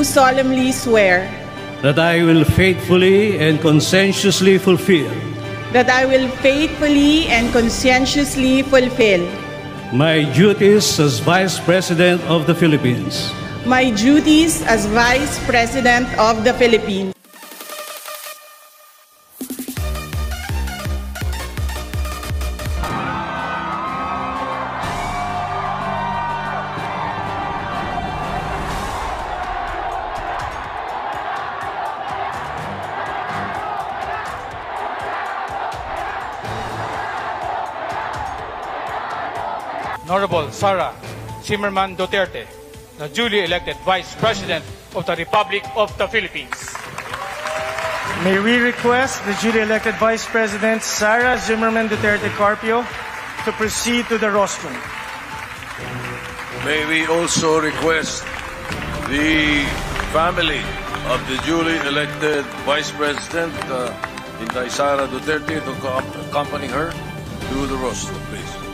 do solemnly swear that I will faithfully and conscientiously fulfill that I will faithfully and conscientiously fulfill my duties as Vice President of the Philippines my duties as Vice President of the Philippines. Honorable Sara Zimmerman Duterte, the duly elected Vice President of the Republic of the Philippines. May we request the duly elected Vice President Sara Zimmerman Duterte Carpio to proceed to the rostrum. May we also request the family of the duly elected Vice President, uh, Inday Sara Duterte, to accompany her to the rostrum, please.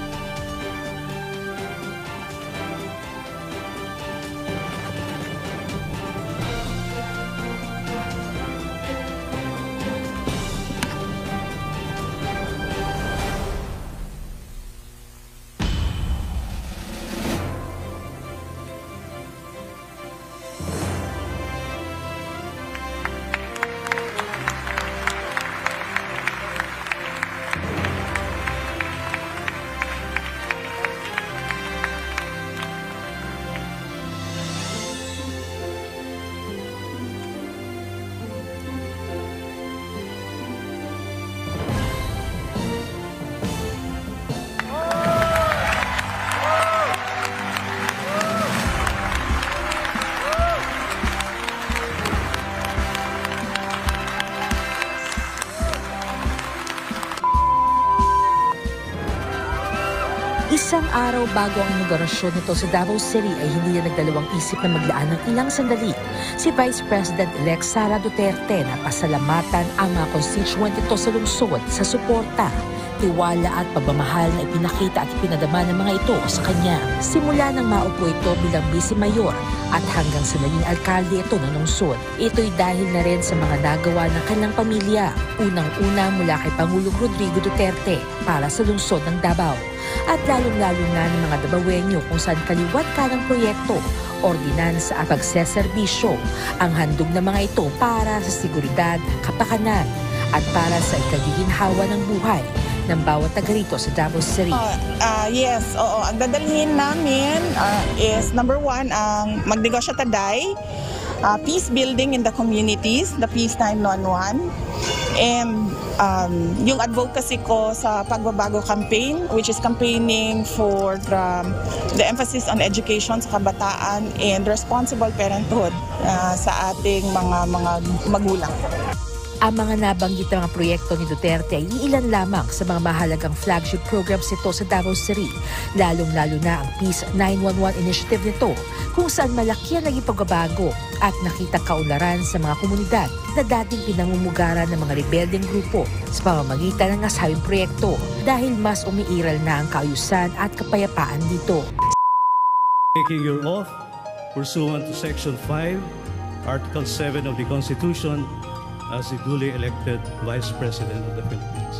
Isang araw bago ang inaugurasyon nito sa Davao City ay hindi na nagdalawang isip na maglaan ng ilang sandali si Vice President-elect Sara Duterte na pasalamatan ang mga constituent nito sa lungsod sa suporta, tiwala at pagmamahal na ipinakita at ipinadama ng mga ito sa kanya. Simula nang maupo ito bilang vice mayor at hanggang sa naging alkalde ito ng lungsod. Ito'y dahil na rin sa mga nagawa ng kanyang pamilya. Unang-una mula kay Pangulong Rodrigo Duterte para sa lungsod ng Davao at lalong-lalo na ng mga Dabawenyo kung saan kaliwat ka ng proyekto, ordinansa at pagseserbisyo ang handog ng mga ito para sa seguridad, kapakanan at para sa ikagiginhawa ng buhay ng bawat taga rito sa Davao City. Uh, uh, yes, oo. Ang dadalhin namin uh, is number one, ang magnegosyo taday, uh, peace building in the communities, the Peace 911, and um, yung advocacy ko sa Pagbabago campaign, which is campaigning for the, the emphasis on education sa kabataan and responsible parenthood uh, sa ating mga mga magulang. Ang mga nabanggit na mga proyekto ni Duterte ay ilan lamang sa mga mahalagang flagship programs nito sa Davao City, lalong-lalo na ang Peace 911 initiative nito, kung saan malaki ang naging pagbabago at nakita kaunlaran sa mga komunidad na dating pinamumugaran ng mga rebeldeng grupo sa pamamagitan ng nasabing proyekto dahil mas umiiral na ang kaayusan at kapayapaan dito. taking your oath pursuant to Section 5, Article 7 of the Constitution as the duly elected Vice President of the Philippines.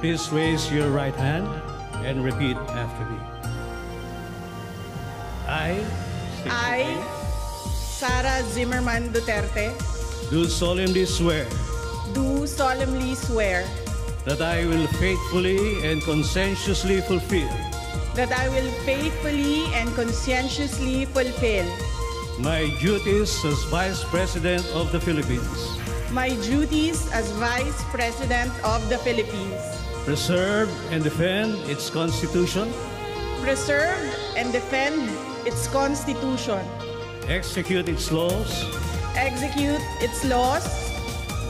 Please raise your right hand and repeat after me. I, I, Sara Zimmerman Duterte, do solemnly swear do solemnly swear that I will faithfully and conscientiously fulfill that I will faithfully and conscientiously fulfill my duties as Vice President of the Philippines, my duties as Vice President of the Philippines, preserve and defend its Constitution, preserve and defend its Constitution, execute its laws, execute its laws,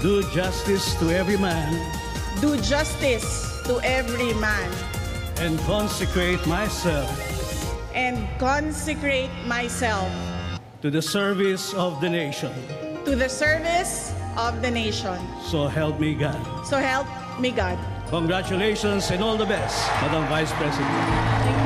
do justice to every man, do justice to every man, and consecrate myself and consecrate myself to the service of the nation. to the service of the nation. So help me God. So help me God. Congratulations and all the best, Madam Vice President. Thank